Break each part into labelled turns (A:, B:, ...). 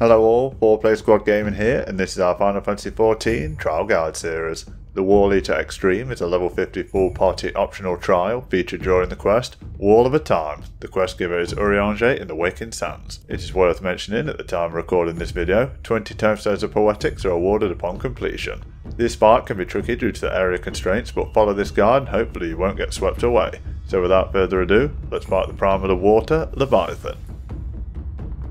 A: Hello all, 4-Player Squad Gaming here, and this is our Final Fantasy XIV Trial Guide series. The Whorleater Extreme is a level 50 full party optional trial featured during the quest Whorl of a Time. The quest giver is Urianger in the Waking Sands. It is worth mentioning at the time of recording this video, 20 tomestones of poetics are awarded upon completion. This fight can be tricky due to the area constraints, but follow this guide and hopefully you won't get swept away. So without further ado, let's fight the Prime of the Water, Leviathan.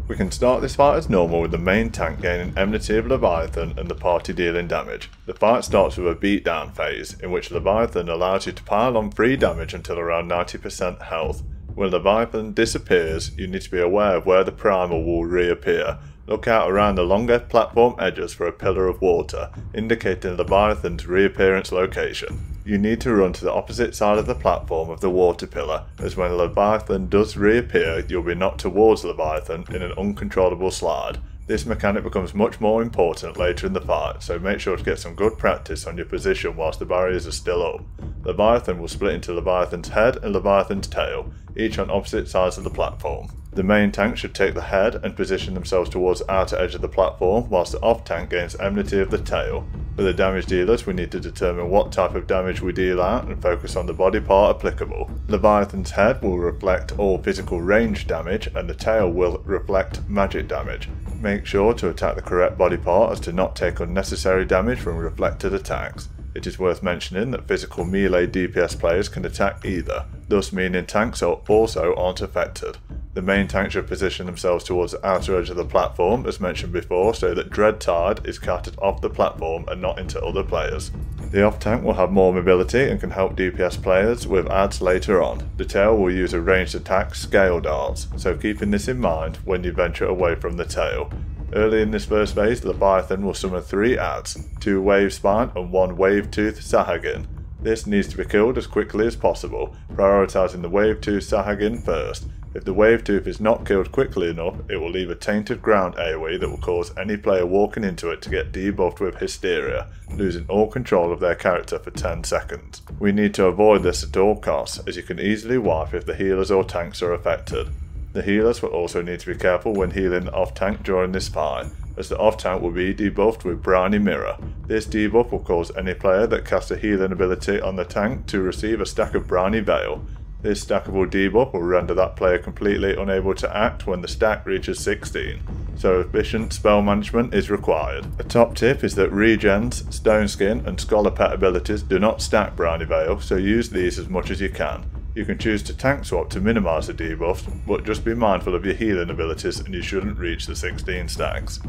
A: We can start this fight as normal with the main tank gaining enmity of Leviathan and the party dealing damage. The fight starts with a beatdown phase, in which Leviathan allows you to pile on free damage until around 90% health. When Leviathan disappears, you need to be aware of where the primal will reappear. Look out around the longer platform edges for a pillar of water, indicating Leviathan's reappearance location you need to run to the opposite side of the platform of the water pillar, as when Leviathan does reappear, you'll be knocked towards Leviathan in an uncontrollable slide. This mechanic becomes much more important later in the fight, so make sure to get some good practice on your position whilst the barriers are still up. Leviathan will split into Leviathan's head and Leviathan's tail, each on opposite sides of the platform. The main tank should take the head and position themselves towards the outer edge of the platform, whilst the off tank gains enmity of the tail. For the damage dealers, we need to determine what type of damage we deal out and focus on the body part applicable. Leviathan's head will reflect all physical range damage and the tail will reflect magic damage. Make sure to attack the correct body part as to not take unnecessary damage from reflected attacks. It is worth mentioning that physical melee DPS players can attack either, thus meaning tanks also aren't affected. The main tank should position themselves towards the outer edge of the platform, as mentioned before, so that Dread Tide is carted off the platform and not into other players. The off tank will have more mobility and can help DPS players with adds later on. The tail will use a ranged attack scale darts, so keeping this in mind when you venture away from the tail. Early in this first phase, the Leviathan will summon three adds, two Wave Spine and one Wave Tooth Sahagin. This needs to be killed as quickly as possible, prioritising the Wave Tooth Sahagin first, if the wave tooth is not killed quickly enough, it will leave a tainted ground AoE that will cause any player walking into it to get debuffed with hysteria, losing all control of their character for 10 seconds. We need to avoid this at all costs, as you can easily wipe if the healers or tanks are affected. The healers will also need to be careful when healing off tank during this fight, as the off tank will be debuffed with Briny Mirror. This debuff will cause any player that casts a healing ability on the tank to receive a stack of Briny Veil, this stackable debuff will render that player completely unable to act when the stack reaches 16, so efficient spell management is required. A top tip is that Regens, Stone Skin and Scholar Pet abilities do not stack Briny Veil, so use these as much as you can. You can choose to tank swap to minimise the debuff, but just be mindful of your healing abilities and you shouldn't reach the 16 stacks.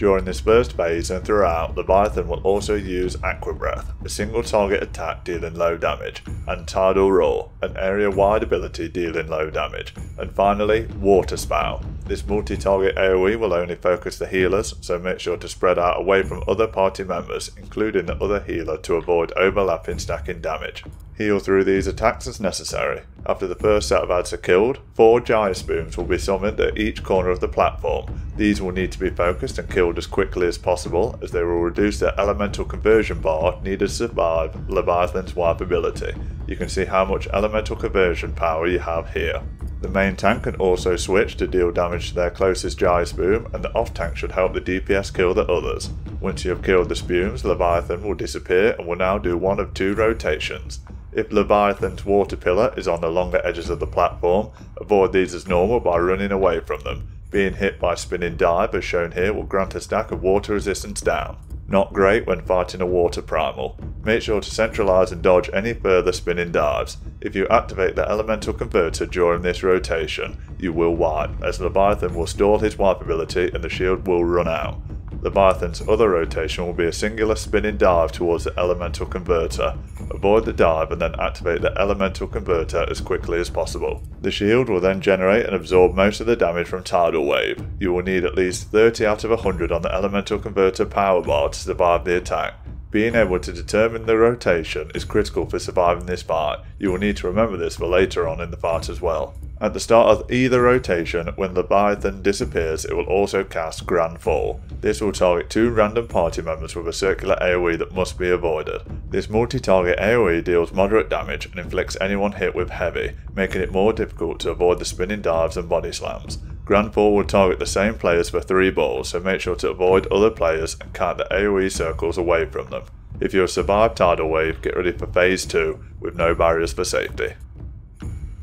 A: During this first phase and throughout, Leviathan will also use Aqua Breath, a single target attack dealing low damage, and Tidal Roar, an area-wide ability dealing low damage, and finally, Water Spout. This multi-target AoE will only focus the healers, so make sure to spread out away from other party members, including the other healer to avoid overlapping stacking damage. Heal through these attacks as necessary. After the first set of ads are killed, four Gyre Spumes will be summoned at each corner of the platform. These will need to be focused and killed as quickly as possible, as they will reduce the elemental conversion bar needed to survive Leviathan's wipe ability. You can see how much elemental conversion power you have here. The main tank can also switch to deal damage to their closest Gyre Spume, and the off tank should help the DPS kill the others. Once you have killed the Spumes, Leviathan will disappear and will now do one of two rotations. If Leviathan's water pillar is on the longer edges of the platform, avoid these as normal by running away from them. Being hit by spinning dive as shown here will grant a stack of water resistance down. Not great when fighting a water primal. Make sure to centralise and dodge any further spinning dives. If you activate the elemental converter during this rotation, you will wipe, as Leviathan will stall his wipe ability and the shield will run out. Leviathan's other rotation will be a singular spinning dive towards the elemental converter. Avoid the dive and then activate the elemental converter as quickly as possible. The shield will then generate and absorb most of the damage from Tidal Wave. You will need at least 30 out of 100 on the elemental converter power bar to survive the attack. Being able to determine the rotation is critical for surviving this fight. You will need to remember this for later on in the fight as well. At the start of either rotation, when the Leviathan disappears, it will also cast Grand Fall. This will target two random party members with a circular AoE that must be avoided. This multi-target AoE deals moderate damage and inflicts anyone hit with heavy, making it more difficult to avoid the spinning dives and body slams. Grand Fall will target the same players for 3 balls, so make sure to avoid other players and count the AoE circles away from them. If you have survived Tidal Wave, get ready for Phase 2 with no barriers for safety.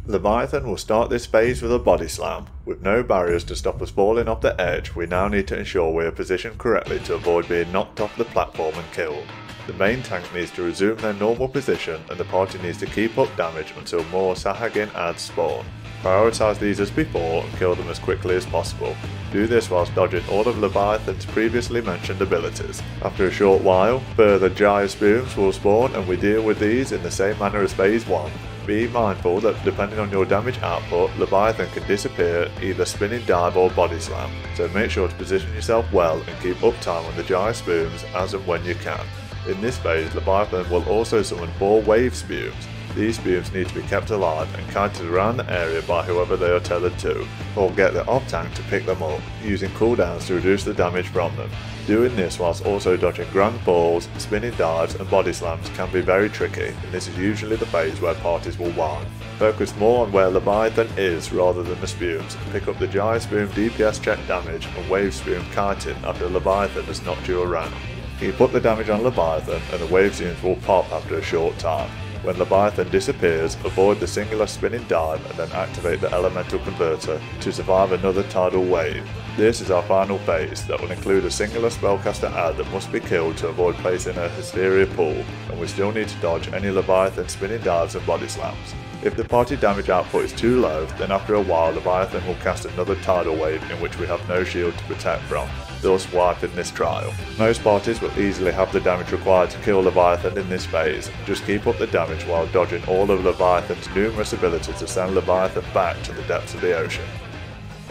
A: Leviathan will start this phase with a body slam. With no barriers to stop us falling off the edge, we now need to ensure we are positioned correctly to avoid being knocked off the platform and killed. The main tank needs to resume their normal position and the party needs to keep up damage until more Sahagin adds spawn. Prioritise these as before and kill them as quickly as possible. Do this whilst dodging all of Leviathan's previously mentioned abilities. After a short while, further Gyre Spumes will spawn and we deal with these in the same manner as phase 1. Be mindful that depending on your damage output, Leviathan can disappear either spinning dive or body slam, so make sure to position yourself well and keep uptime on the Gyre Spumes as and when you can. In this phase, Leviathan will also summon 4 wave spumes. These spumes need to be kept alive and kited around the area by whoever they are tethered to, or get the off tank to pick them up, using cooldowns to reduce the damage from them. Doing this whilst also dodging grand falls, spinning dives and body slams can be very tricky, and this is usually the phase where parties will whine. Focus more on where Leviathan is rather than the spumes, and pick up the Gyre Spume DPS check damage and Wave Spume kiting after Leviathan has knocked you around. You put the damage on Leviathan and the wave spumes will pop after a short time. When Leviathan disappears, avoid the singular spinning dive and then activate the elemental converter to survive another tidal wave. This is our final phase that will include a singular spellcaster ad that must be killed to avoid placing a Hysteria pool, and we still need to dodge any Leviathan spinning dives and body slams. If the party damage output is too low, then after a while Leviathan will cast another tidal wave in which we have no shield to protect from, thus wiping this trial. Most parties will easily have the damage required to kill Leviathan in this phase, just keep up the damage while dodging all of Leviathan's numerous abilities to send Leviathan back to the depths of the ocean.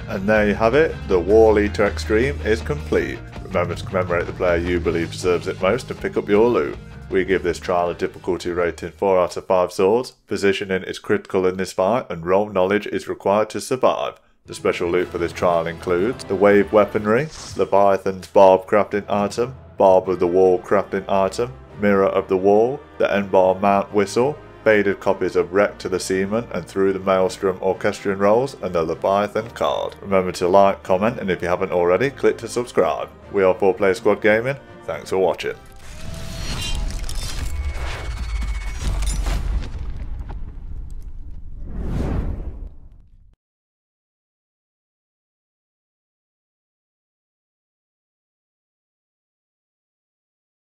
A: And there you have it, the Whorleater Extreme is complete. Remember to commemorate the player you believe deserves it most and pick up your loot. We give this trial a difficulty rating 4 out of 5 swords, positioning is critical in this fight and role knowledge is required to survive. The special loot for this trial includes the wave weaponry, Leviathan's barb crafting item, barb of the whorl crafting item, mirror of the whorl, the Enbarr mount whistle, faded copies of Wreck to the Seaman and Through the Maelstrom Orchestrion rolls, and the Leviathan card. Remember to like, comment, and if you haven't already, click to subscribe. We are 4 Player Squad Gaming, thanks for watching.